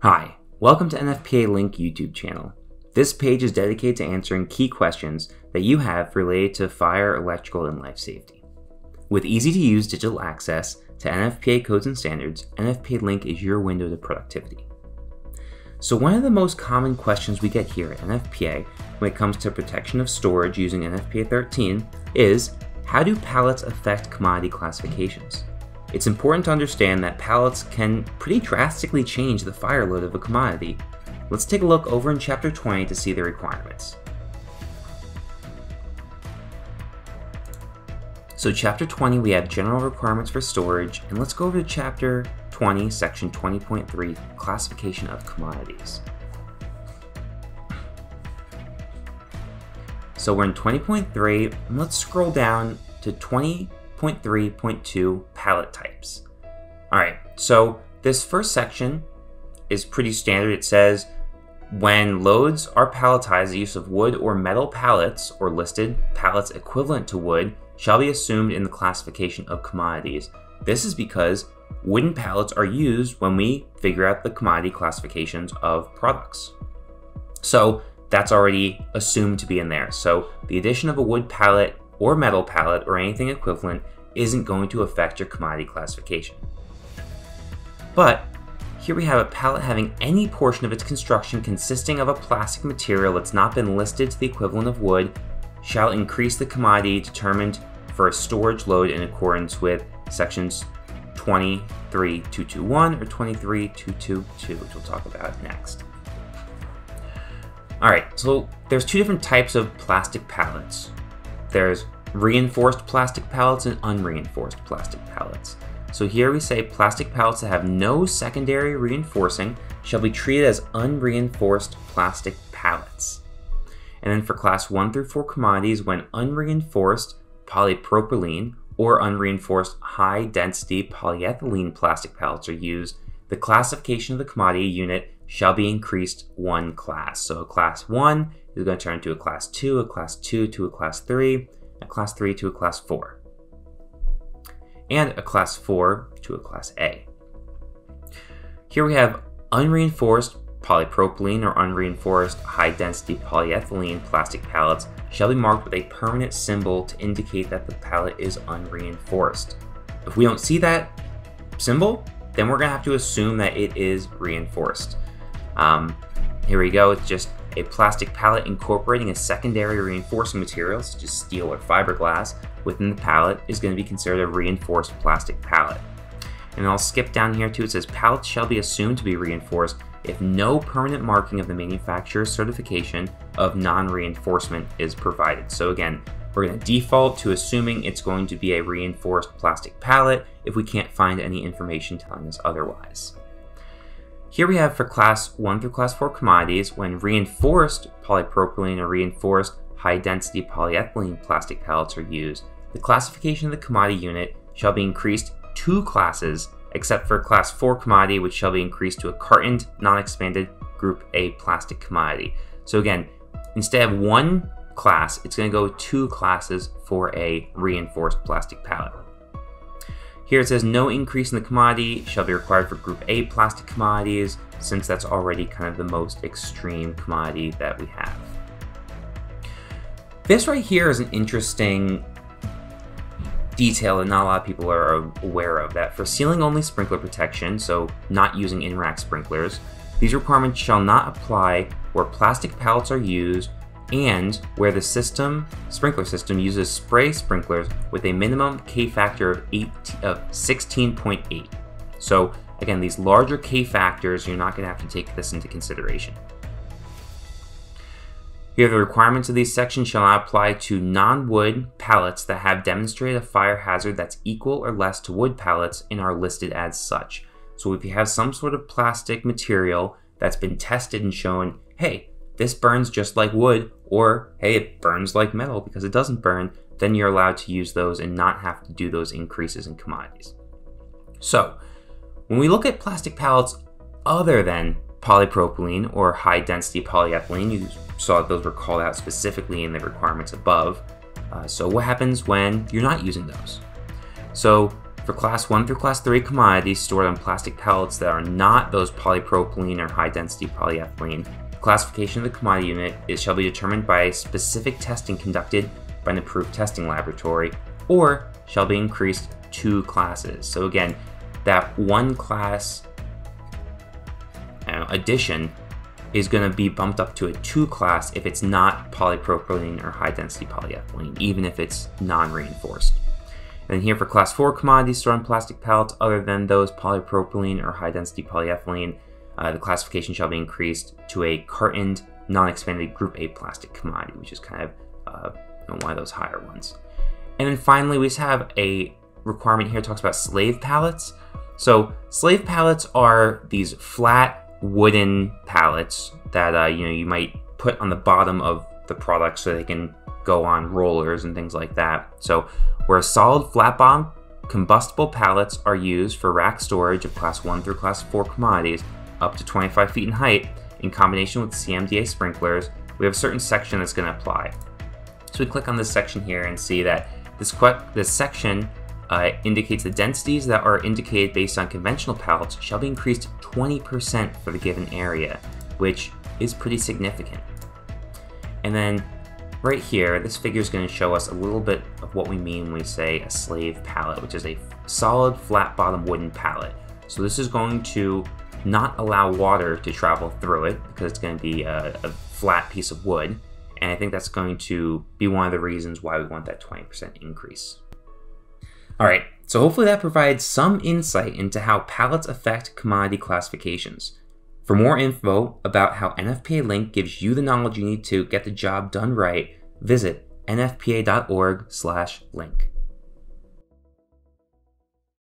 Hi, welcome to NFPA Link YouTube channel. This page is dedicated to answering key questions that you have related to fire, electrical, and life safety. With easy to use digital access to NFPA codes and standards, NFPA Link is your window to productivity. So one of the most common questions we get here at NFPA when it comes to protection of storage using NFPA 13 is, how do pallets affect commodity classifications? It's important to understand that pallets can pretty drastically change the fire load of a commodity. Let's take a look over in Chapter 20 to see the requirements. So Chapter 20, we have general requirements for storage, and let's go over to Chapter 20, Section 20.3, classification of commodities. So we're in 20.3, and let's scroll down to 20 0.3.2 pallet types. Alright, so this first section is pretty standard. It says when loads are palletized, the use of wood or metal pallets or listed pallets equivalent to wood shall be assumed in the classification of commodities. This is because wooden pallets are used when we figure out the commodity classifications of products. So that's already assumed to be in there. So the addition of a wood pallet or metal pallet or anything equivalent isn't going to affect your commodity classification. But here we have a pallet having any portion of its construction consisting of a plastic material that's not been listed to the equivalent of wood shall increase the commodity determined for a storage load in accordance with sections 23221 or 23222, which we'll talk about next. All right, so there's two different types of plastic pallets. There's reinforced plastic pallets and unreinforced plastic pallets. So here we say plastic pallets that have no secondary reinforcing shall be treated as unreinforced plastic pallets. And then for class 1 through 4 commodities, when unreinforced polypropylene or unreinforced high density polyethylene plastic pallets are used, the classification of the commodity unit shall be increased one class. So a class 1 is going to turn into a class 2, a class 2 to a class 3, a class 3 to a class 4, and a class 4 to a class A. Here we have unreinforced polypropylene or unreinforced high-density polyethylene plastic pallets shall be marked with a permanent symbol to indicate that the pallet is unreinforced. If we don't see that symbol, then we're going to have to assume that it is reinforced. Um, here we go, it's just a plastic pallet incorporating a secondary reinforcing material, such as steel or fiberglass, within the pallet is going to be considered a reinforced plastic pallet. And I'll skip down here too. It says pallets shall be assumed to be reinforced if no permanent marking of the manufacturer's certification of non-reinforcement is provided. So again, we're going to default to assuming it's going to be a reinforced plastic pallet if we can't find any information telling us otherwise. Here we have for class 1 through class 4 commodities, when reinforced polypropylene or reinforced high-density polyethylene plastic pallets are used, the classification of the commodity unit shall be increased two classes, except for class 4 commodity, which shall be increased to a cartoned, non-expanded Group A plastic commodity. So again, instead of one class, it's going to go two classes for a reinforced plastic pallet. Here it says no increase in the commodity shall be required for Group A plastic commodities, since that's already kind of the most extreme commodity that we have. This right here is an interesting detail that not a lot of people are aware of, that for ceiling only sprinkler protection, so not using in-rack sprinklers, these requirements shall not apply where plastic pallets are used and where the system sprinkler system uses spray sprinklers with a minimum K factor of, of 16.8. So again, these larger K factors, you're not going to have to take this into consideration. Here, the requirements of these sections shall not apply to non-wood pallets that have demonstrated a fire hazard that's equal or less to wood pallets and are listed as such. So if you have some sort of plastic material that's been tested and shown, hey, this burns just like wood, or hey, it burns like metal because it doesn't burn, then you're allowed to use those and not have to do those increases in commodities. So, when we look at plastic pallets other than polypropylene or high density polyethylene, you saw those were called out specifically in the requirements above. Uh, so, what happens when you're not using those? So, For class 1 through class 3 commodities stored on plastic pallets that are not those polypropylene or high density polyethylene, classification of the commodity unit is, shall be determined by specific testing conducted by an approved testing laboratory or shall be increased two classes. So again, that one class uh, addition is going to be bumped up to a 2 class if it's not polypropylene or high density polyethylene, even if it's non-reinforced. And here for class 4 commodities stored on plastic pallets other than those polypropylene or high density polyethylene, uh, the classification shall be increased to a cartoned, non-expanded group A plastic commodity, which is kind of uh, one of those higher ones. And then finally, we have a requirement here talks about slave pallets. So slave pallets are these flat wooden pallets that uh, you know you might put on the bottom of the product so they can go on rollers and things like that. So where solid flat bottom combustible pallets are used for rack storage of class 1 through class 4 commodities up to 25 feet in height in combination with CMDA sprinklers, we have a certain section that's going to apply. So we click on this section here and see that this, this section uh, indicates the densities that are indicated based on conventional pallets shall be increased 20% for the given area, which is pretty significant. And then right here, this figure is going to show us a little bit of what we mean when we say a slave pallet, which is a solid flat bottom wooden pallet. So this is going to not allow water to travel through it because it's going to be a, a flat piece of wood. And I think that's going to be one of the reasons why we want that 20% increase. All right, so hopefully that provides some insight into how pallets affect commodity classifications. For more info about how NFPA Link gives you the knowledge you need to get the job done right, visit nfpa.org/link.